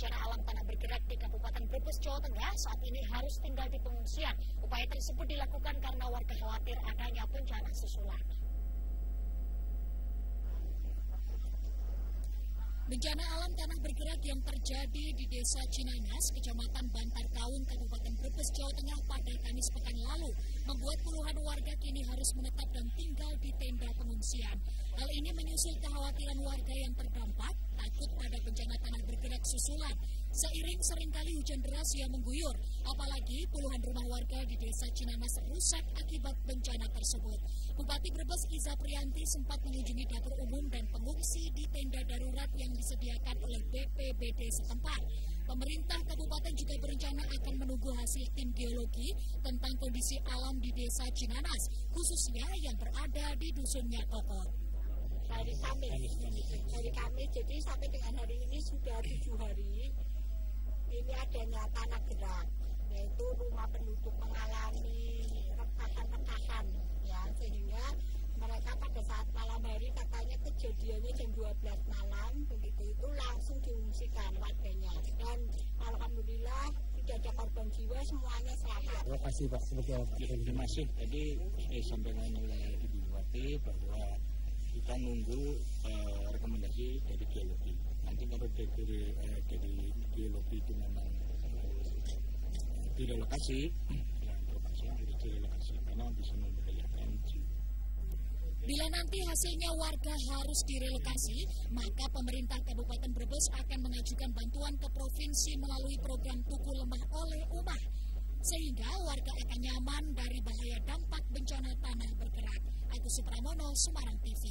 bencana alam tanah bergerak di Kabupaten Brebes, Jawa Tengah saat ini harus tinggal di pengungsian. Upaya tersebut dilakukan karena warga khawatir adanya bencana susulan. Bencana alam tanah bergerak yang terjadi di Desa Cinangas, Kecamatan Bantar Kaung, Kabupaten Brebes, Jawa Tengah pada Kamis pekan lalu membuat puluhan warga kini harus menetap dan tinggal di tenda pengungsian. Hal ini menyusul kekhawatiran warga yang terdampak takut susulan. Seiring sering kali hujan deras yang mengguyur, apalagi puluhan rumah warga di desa Cinangas rusak akibat bencana tersebut. Bupati Brebes Iza Prianti sempat mengunjungi dapur umum dan pengungsi di tenda darurat yang disediakan oleh BPBD setempat. Pemerintah kabupaten juga berencana akan menunggu hasil tim geologi tentang kondisi alam di desa Cinanas, khususnya yang berada di dusunnya Kokor. Hari Kamis, hari Kamis, sudah tujuh hari ini adanya tanah gerak, yaitu rumah penduduk mengalami retakan-retakan, ya sehingga mereka pada saat malam hari katanya kejadiannya jam 12 malam begitu itu langsung diungsikan warganya dan alhamdulillah tidak ada korban jiwa semuanya selamat. Terima kasih Pak sebagai informasi. Tadi saya sampaikan oleh Ibu Bupati bahwa kita nunggu uh, rekomendasi dari geologi. Nanti kalau dari, uh, dari geologi itu memang uh, direlokasi, ya relokasi harus direlokasi bisa. Bila nanti hasilnya warga harus direlokasi, maka pemerintah Kabupaten Brebes akan mengajukan bantuan ke provinsi melalui program Tuku Lemah oleh Umah. Sehingga warga akan nyaman dari bahaya dampak bencana tanah bergerak. Agus Supramono, Semarang TV.